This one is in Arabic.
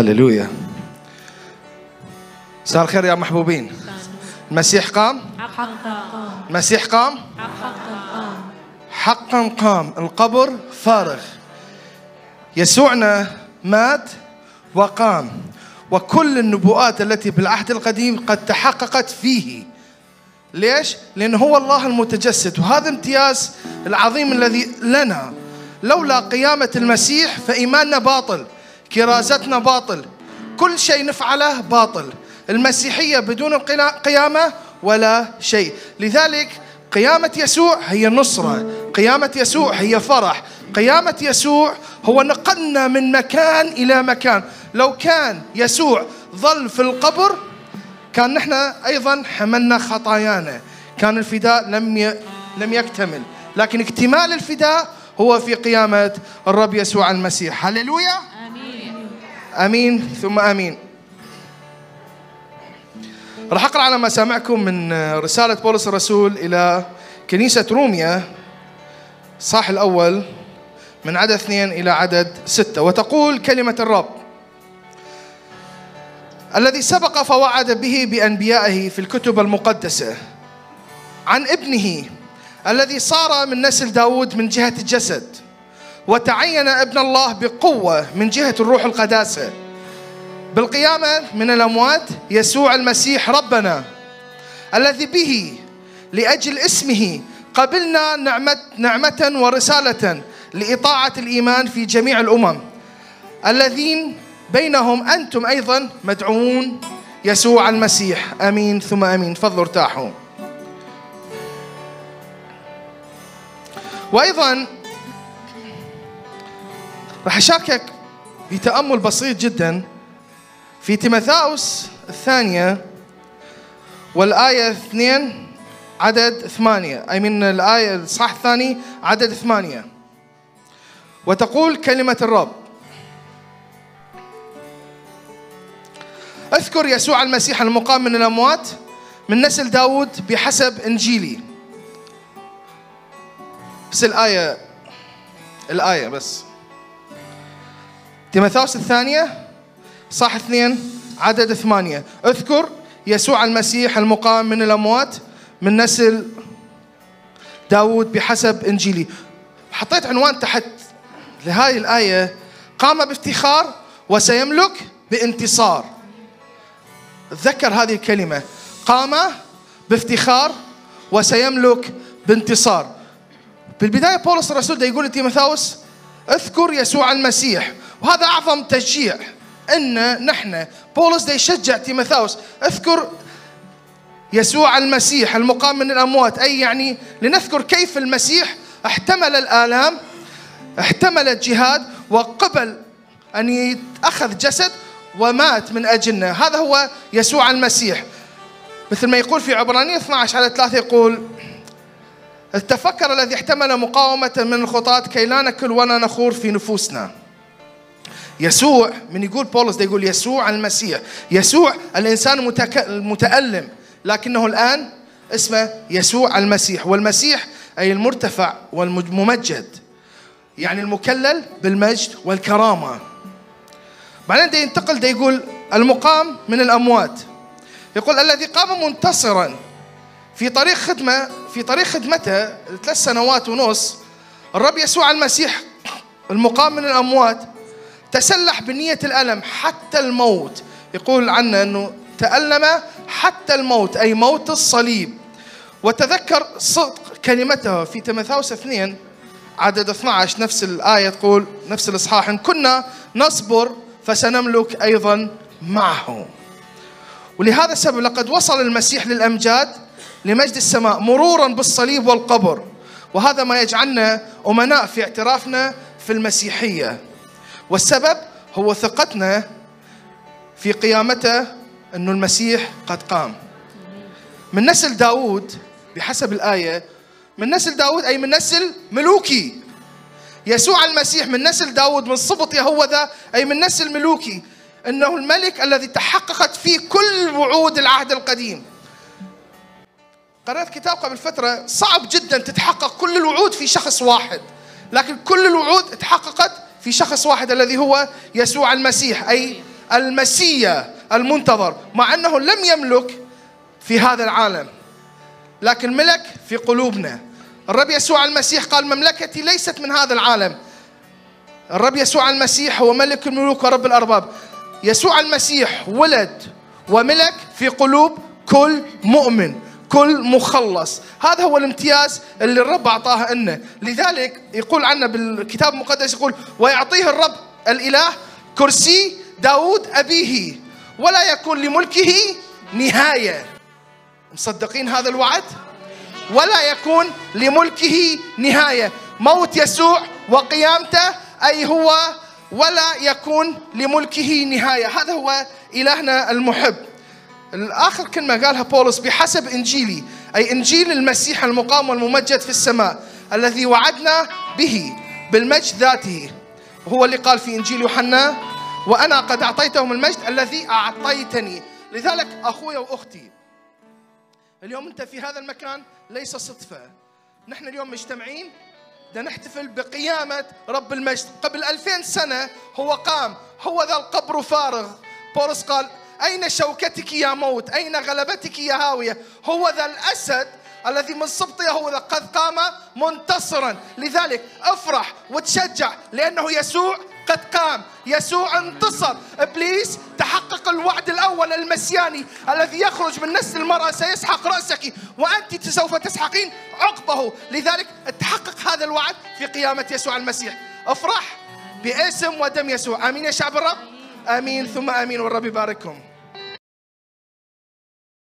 هللويا. مساء الخير يا محبوبين. المسيح قام؟ المسيح قام؟ حقا قام. القبر فارغ. يسوعنا مات وقام. وكل النبوءات التي بالعهد القديم قد تحققت فيه. ليش؟ لأنه هو الله المتجسد. وهذا امتياز العظيم الذي لنا. لولا قيامة المسيح فإيماننا باطل. كرازتنا باطل. كل شيء نفعله باطل. المسيحية بدون القيامة ولا شيء. لذلك قيامة يسوع هي نصرة قيامة يسوع هي فرح. قيامة يسوع هو نقلنا من مكان إلى مكان. لو كان يسوع ظل في القبر كان نحن أيضا حملنا خطايانا. كان الفداء لم ي... لم يكتمل. لكن اكتمال الفداء هو في قيامة الرب يسوع المسيح. هللويا! آمين ثم آمين. راح أقرأ على مسامعكم من رسالة بولس الرسول إلى كنيسة روميا صح الأول من عدد اثنين إلى عدد ستة. وتقول كلمة الرب الذي سبق فوعد به بأنبيائه في الكتب المقدسة عن ابنه الذي صار من نسل داود من جهة الجسد. وتعين ابن الله بقوة من جهة الروح القداسة. بالقيامة من الأموات يسوع المسيح ربنا الذي به لأجل اسمه قبلنا نعمة, نعمة ورسالة لإطاعة الإيمان في جميع الأمم. الذين بينهم أنتم أيضا مدعوون يسوع المسيح. أمين. ثم أمين. تفضلوا ارتاحوا. وأيضا راح أشاركك بتأمل بسيط جداً في تيموثاوس الثانية والآية اثنين عدد ثمانية. أي من الآية الصح الثاني عدد ثمانية. وتقول كلمة الرب. أذكر يسوع المسيح المقام من الأموات من نسل داود بحسب إنجيلي. بس الآية الآية بس. تيموثاوس الثانية صح اثنين عدد ثمانية. اذكر يسوع المسيح المقام من الأموات من نسل داود بحسب إنجيلي. حطيت عنوان تحت لهذه الآية قام بافتخار وسيملك بانتصار. تذكر هذه الكلمة. قام بافتخار وسيملك بانتصار. بالبداية بولس الرسول ده يقول لتيموثاوس اذكر يسوع المسيح. وهذا أعظم تشجيع إن نحن بولس ده يشجع تيموثاوس. أذكر يسوع المسيح المقام من الأموات. أي يعني لنذكر كيف المسيح احتمل الآلام احتمل الجهاد وقبل أن يتأخذ جسد ومات من اجلنا هذا هو يسوع المسيح. مثل ما يقول في عبرانية 12 على 3 يقول التفكر الذي احتمل مقاومة من الخطاة كي لا نكل ولا نخور في نفوسنا. يسوع من يقول بولس ده يقول يسوع المسيح. يسوع الإنسان المتألم لكنه الآن اسمه يسوع المسيح. والمسيح أي المرتفع والممجد يعني المكلل بالمجد والكرامة. بعدين ده ينتقل ده يقول المقام من الأموات. يقول الذي قام منتصرا في طريق خدمة في طريق خدمته ثلاث سنوات ونص الرب يسوع المسيح المقام من الأموات تسلح بنية الألم حتى الموت. يقول عنه أنه تألم حتى الموت أي موت الصليب. وتذكر صدق كلمته في تيموثاوس اثنين عدد 12 نفس الآية تقول نفس الإصحاح إن كنا نصبر فسنملك أيضا معه ولهذا السبب لقد وصل المسيح للأمجاد لمجد السماء مرورا بالصليب والقبر. وهذا ما يجعلنا أمناء في اعترافنا في المسيحية. والسبب هو ثقتنا في قيامته أن المسيح قد قام. من نسل داود بحسب الآية من نسل داود أي من نسل ملوكي. يسوع المسيح من نسل داود من صبط يهوذا أي من نسل ملوكي. أنه الملك الذي تحققت فيه كل وعود العهد القديم. قرأت كتاب قبل فترة صعب جدا تتحقق كل الوعود في شخص واحد لكن كل الوعود تحققت في شخص واحد الذي هو يسوع المسيح أي المسيا المنتظر مع أنه لم يملك في هذا العالم لكن ملك في قلوبنا. الرب يسوع المسيح قال مملكتي ليست من هذا العالم. الرب يسوع المسيح هو ملك الملوك ورب الأرباب. يسوع المسيح ولد وملك في قلوب كل مؤمن. كل مخلص. هذا هو الامتياز اللي الرب أعطاه لنا لذلك يقول عنا بالكتاب المقدس يقول ويعطيه الرب الإله كرسي داود أبيه ولا يكون لملكه نهاية. مصدقين هذا الوعد؟ ولا يكون لملكه نهاية. موت يسوع وقيامته أي هو ولا يكون لملكه نهاية. هذا هو إلهنا المحب. الآخر كلمة قالها بولس بحسب إنجيلي أي إنجيل المسيح المقام والممجد في السماء الذي وعدنا به بالمجد ذاته. هو اللي قال في إنجيل يوحنا وأنا قد أعطيتهم المجد الذي أعطيتني. لذلك أخوي وأختي اليوم أنت في هذا المكان ليس صدفة. نحن اليوم مجتمعين بدنا نحتفل بقيامة رب المجد. قبل ألفين سنة هو قام هو ذا القبر فارغ. بولس قال أين شوكتك يا موت؟ أين غلبتك يا هاوية؟ هو ذا الأسد الذي من سبط يهوذا قد قام منتصرا. لذلك افرح وتشجع لأنه يسوع قد قام. يسوع انتصر. إبليس تحقق الوعد الأول المسياني الذي يخرج من نسل المرأة سيسحق رأسك وأنت سوف تسحقين عقبه. لذلك تحقق هذا الوعد في قيامة يسوع المسيح. افرح باسم ودم يسوع. آمين يا شعب الرب. آمين. ثم آمين. والرب يبارككم.